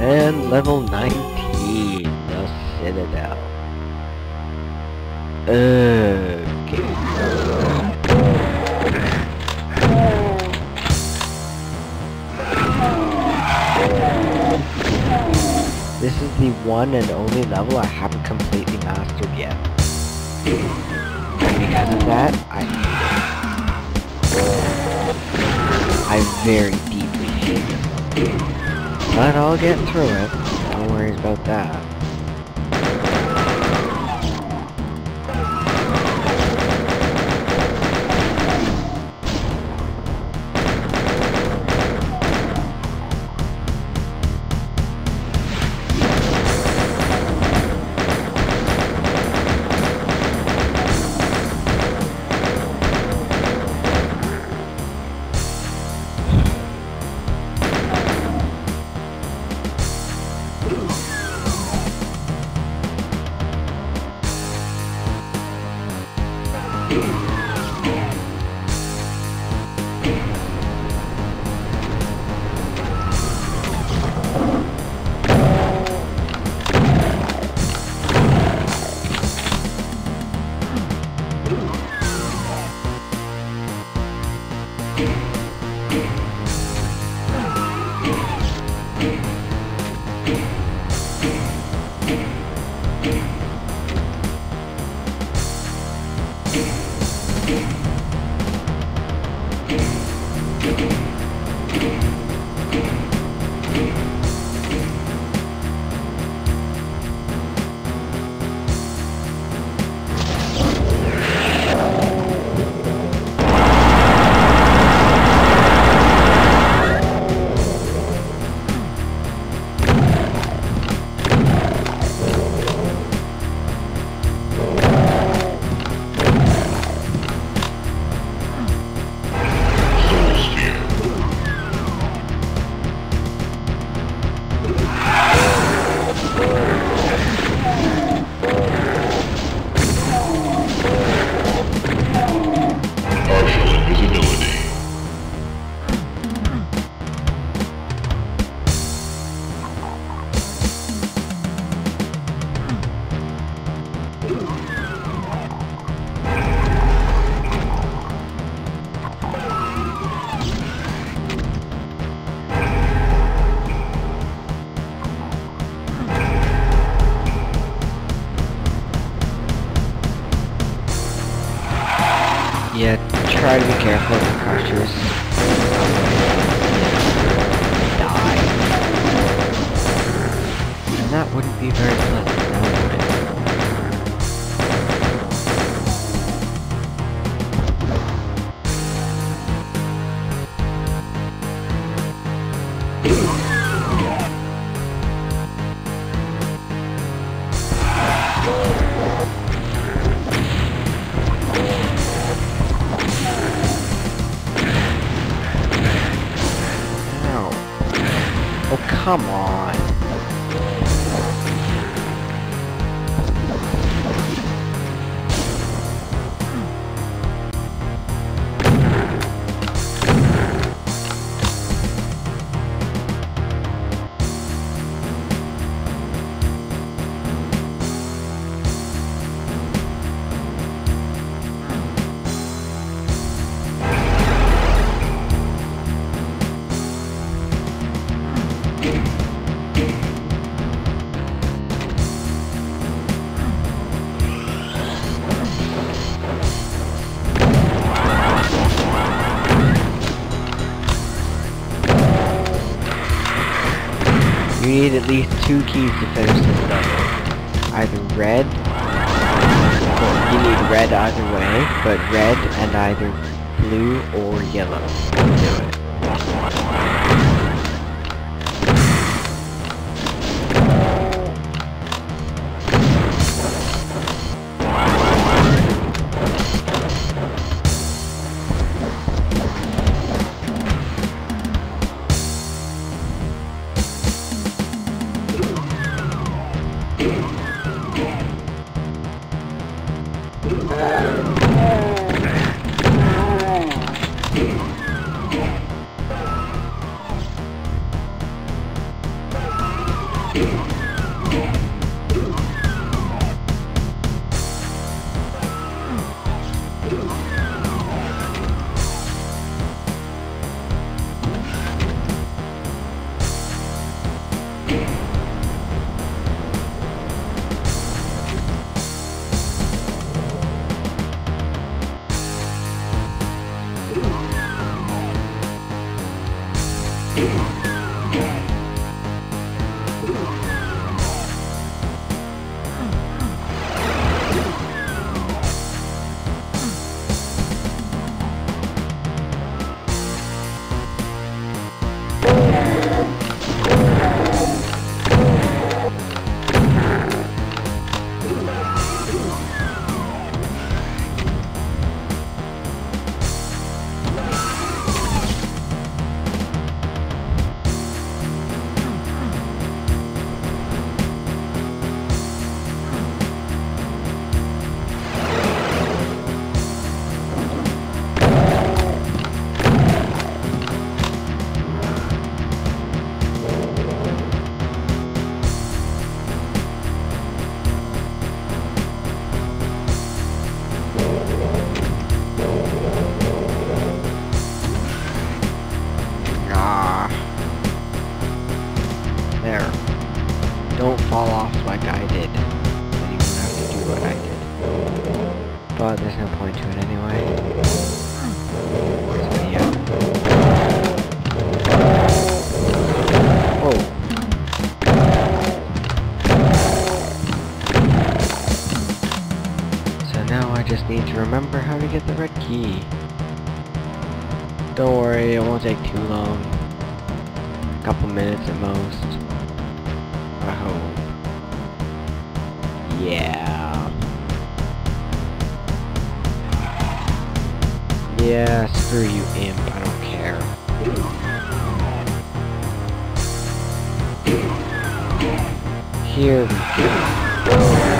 And level 19, the Citadel. Okay. This is the one and only level I haven't completely mastered yet. And because of that, I I very deeply hate level. But I'll get through it. No worries about that. Partial try to be careful of the crushers. Die. And that wouldn't be very pleasant, come on. Need at least two keys to finish this level. Either red, well, you need red either way, but red and either blue or yellow do it. Yeah. Don't worry, it won't take too long. A couple minutes at most. I hope. Yeah. Yeah, screw you, imp. I don't care. Here we go.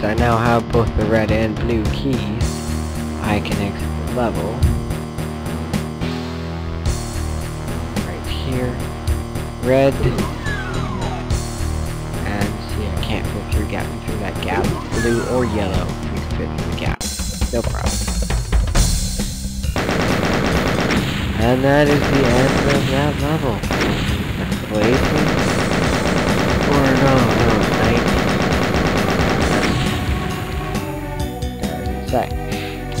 Since I now have both the red and blue keys, I can level. Right here. Red. And see, I can't fit through, gap through that gap. Blue or yellow, you can fit through the gap. No problem. And that is the end of that level. Next place. Or no,